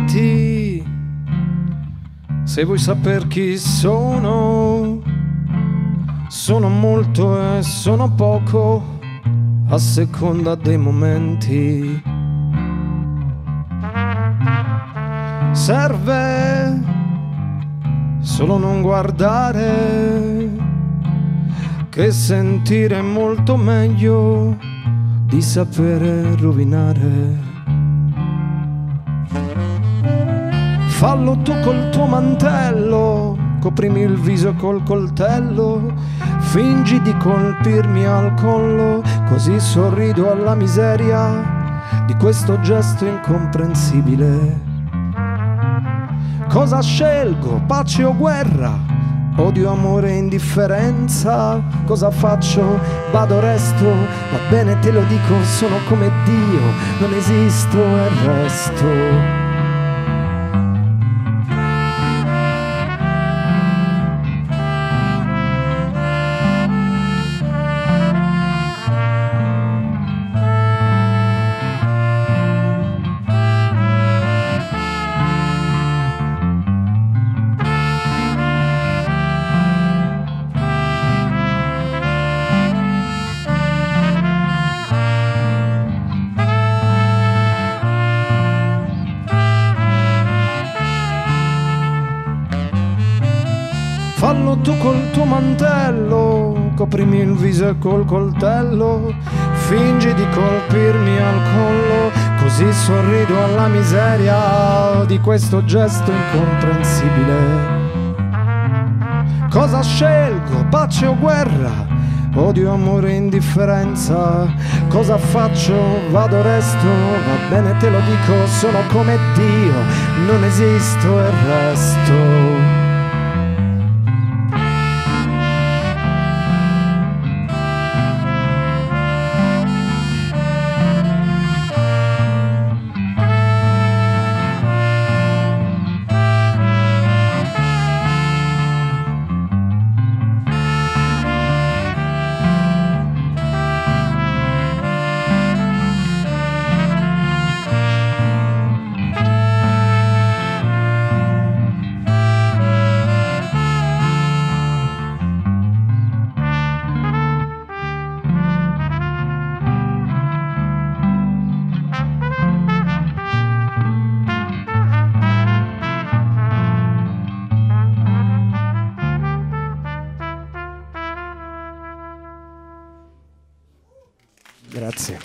domandati se vuoi saper chi sono. Sono molto e sono poco a seconda dei momenti. Serve solo non guardare, che sentire è molto meglio di sapere rovinare. Fallo tu col tuo mantello, coprimi il viso col coltello, fingi di colpirmi al collo, così sorrido alla miseria di questo gesto incomprensibile. Cosa scelgo, pace o guerra? Odio, amore, indifferenza. Cosa faccio? Vado, resto. Va bene, te lo dico, sono come Dio. Non esisto e resto. Fallo tu col tuo mantello, coprimi il viso col coltello, fingi di colpirmi al collo, così sorrido alla miseria di questo gesto incomprensibile. Cosa scelgo, pace o guerra? Odio, amore, indifferenza. Cosa faccio? Vado, resto. Va bene, te lo dico, sono come Dio. Non esisto e resto. Grazie.